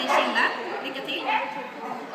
Priscilla, lycka till!